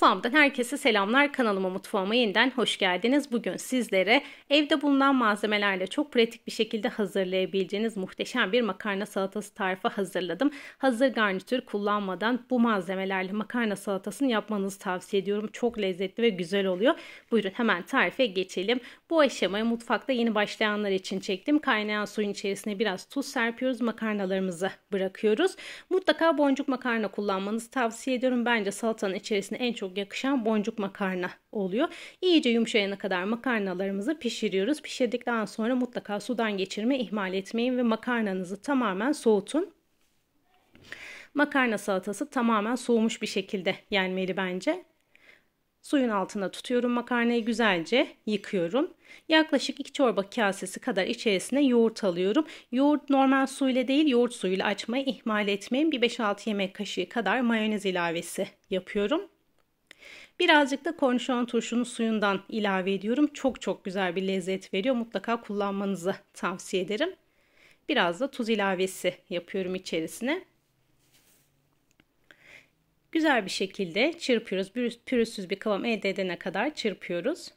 Mutfağımdan herkese selamlar. Kanalıma mutfağıma yeniden hoş geldiniz. Bugün sizlere evde bulunan malzemelerle çok pratik bir şekilde hazırlayabileceğiniz muhteşem bir makarna salatası tarifi hazırladım. Hazır garnitür kullanmadan bu malzemelerle makarna salatasını yapmanızı tavsiye ediyorum. Çok lezzetli ve güzel oluyor. Buyurun hemen tarife geçelim. Bu aşamayı mutfakta yeni başlayanlar için çektim. Kaynayan suyun içerisine biraz tuz serpiyoruz. Makarnalarımızı bırakıyoruz. Mutlaka boncuk makarna kullanmanızı tavsiye ediyorum. Bence salatanın içerisine en çok yakışan boncuk makarna oluyor. İyice yumuşayana kadar makarnalarımızı pişiriyoruz. Pişirdikten sonra mutlaka sudan geçirme ihmal etmeyin ve makarnanızı tamamen soğutun. Makarna salatası tamamen soğumuş bir şekilde yenmeli bence. Suyun altına tutuyorum makarnayı güzelce yıkıyorum. Yaklaşık 2 çorba kasesi kadar içerisine yoğurt alıyorum. Yoğurt normal suyla değil yoğurt suyuyla açmayı ihmal etmeyin. Bir 5-6 yemek kaşığı kadar mayonez ilavesi yapıyorum. Birazcık da kornişon turşunun suyundan ilave ediyorum. Çok çok güzel bir lezzet veriyor. Mutlaka kullanmanızı tavsiye ederim. Biraz da tuz ilavesi yapıyorum içerisine. Güzel bir şekilde çırpıyoruz. Pürüzsüz bir kıvam elde edene kadar çırpıyoruz.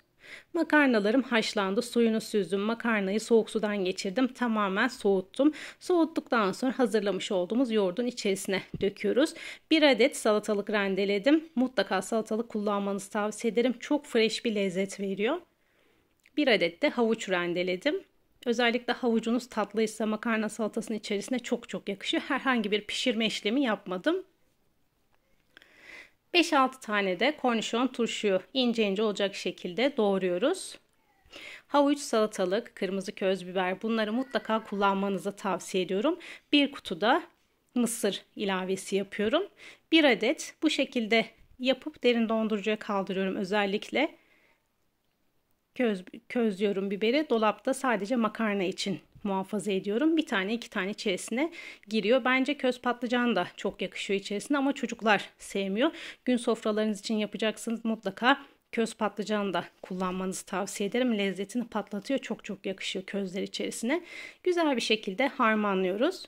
Makarnalarım haşlandı. Suyunu süzdüm. Makarnayı soğuk sudan geçirdim. Tamamen soğuttum. Soğuttuktan sonra hazırlamış olduğumuz yoğurdun içerisine döküyoruz. Bir adet salatalık rendeledim. Mutlaka salatalık kullanmanızı tavsiye ederim. Çok fresh bir lezzet veriyor. Bir adet de havuç rendeledim. Özellikle havucunuz tatlıysa makarna salatasının içerisine çok çok yakışıyor. Herhangi bir pişirme işlemi yapmadım. 5-6 tane de kornişon turşuyu ince ince olacak şekilde doğruyoruz. Havuç, salatalık, kırmızı köz biber bunları mutlaka kullanmanızı tavsiye ediyorum. Bir kutuda mısır ilavesi yapıyorum. Bir adet bu şekilde yapıp derin dondurucuya kaldırıyorum özellikle. Köz, közlüyorum biberi. Dolapta sadece makarna için muhafaza ediyorum. Bir tane iki tane içerisine giriyor. Bence köz patlıcan da çok yakışıyor içerisine ama çocuklar sevmiyor. Gün sofralarınız için yapacaksınız mutlaka köz patlıcan da kullanmanızı tavsiye ederim. Lezzetini patlatıyor. Çok çok yakışıyor közler içerisine. Güzel bir şekilde harmanlıyoruz.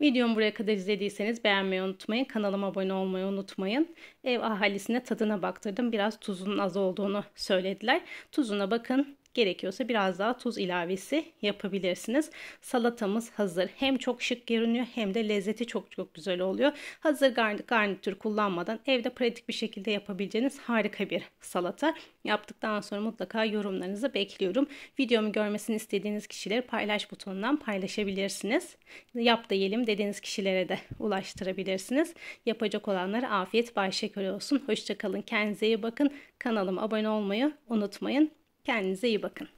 Videomu buraya kadar izlediyseniz beğenmeyi unutmayın. Kanalıma abone olmayı unutmayın. Ev ahalisine tadına baktırdım. Biraz tuzun az olduğunu söylediler. Tuzuna bakın. Gerekiyorsa biraz daha tuz ilavesi yapabilirsiniz. Salatamız hazır. Hem çok şık görünüyor hem de lezzeti çok çok güzel oluyor. Hazır garnitür kullanmadan evde pratik bir şekilde yapabileceğiniz harika bir salata. Yaptıktan sonra mutlaka yorumlarınızı bekliyorum. Videomu görmesini istediğiniz kişileri paylaş butonundan paylaşabilirsiniz. Yap da yiyelim dediğiniz kişilere de ulaştırabilirsiniz. Yapacak olanlara afiyet bayşeker olsun. Hoşçakalın. Kendinize iyi bakın. Kanalıma abone olmayı unutmayın. Kendinize iyi bakın.